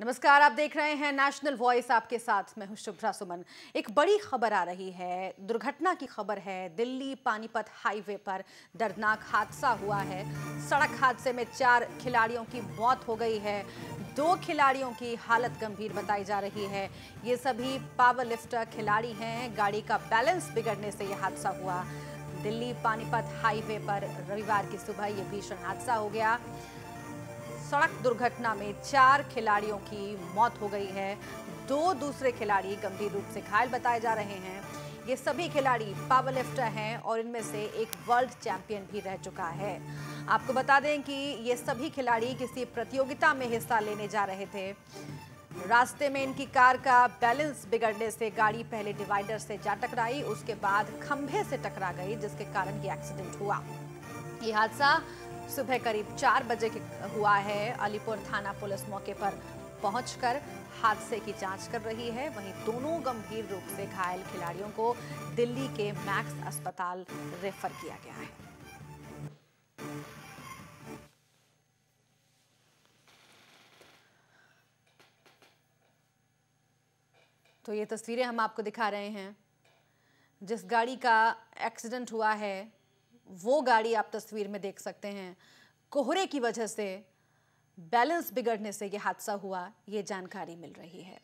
नमस्कार, आप देख रहे हैं नेशनल वॉइस आपके साथ। मैं हूँ शुभ्रा सुमन। एक बड़ी खबर आ रही है। दुर्घटना की खबर है। दिल्ली पानीपत हाईवे पर दर्दनाक हादसा हुआ है। सड़क हादसे में चार खिलाड़ियों की मौत हो गई है। दो खिलाड़ियों की हालत गंभीर बताई जा रही है। ये सभी पावर लिफ्टर खिलाड़ी हैं। गाड़ी का बैलेंस बिगड़ने से यह हादसा हुआ। दिल्ली पानीपत हाईवे पर रविवार की सुबह ये भीषण हादसा हो गया। सड़क दुर्घटना में चार खिलाड़ियों की मौत हो गई है। दो दूसरे खिलाड़ी गंभीर रूप से घायल बताए जा रहे हैं। ये सभी खिलाड़ी पावर लिफ्टर हैं और इनमें से एक वर्ल्ड चैंपियन भी रह चुका है। आपको बता दें कि ये सभी खिलाड़ी किसी प्रतियोगिता में हिस्सा लेने जा रहे थे। रास्ते में इनकी कार का बैलेंस बिगड़ने से गाड़ी पहले डिवाइडर से जा टकराई, उसके बाद खंभे से टकरा गई, जिसके कारण ये एक्सीडेंट हुआ। ये हादसा सुबह करीब चार बजे हुआ है। अलीपुर थाना पुलिस मौके पर पहुंचकर हादसे की जाँच कर रही है। वहीं दोनों गंभीर रूप से घायल खिलाड़ियों को दिल्ली के मैक्स अस्पताल रेफर किया गया है। तो ये तस्वीरें हम आपको दिखा रहे हैं। जिस गाड़ी का एक्सीडेंट हुआ है वो गाड़ी आप तस्वीर में देख सकते हैं। कोहरे की वजह से बैलेंस बिगड़ने से ये हादसा हुआ, ये जानकारी मिल रही है।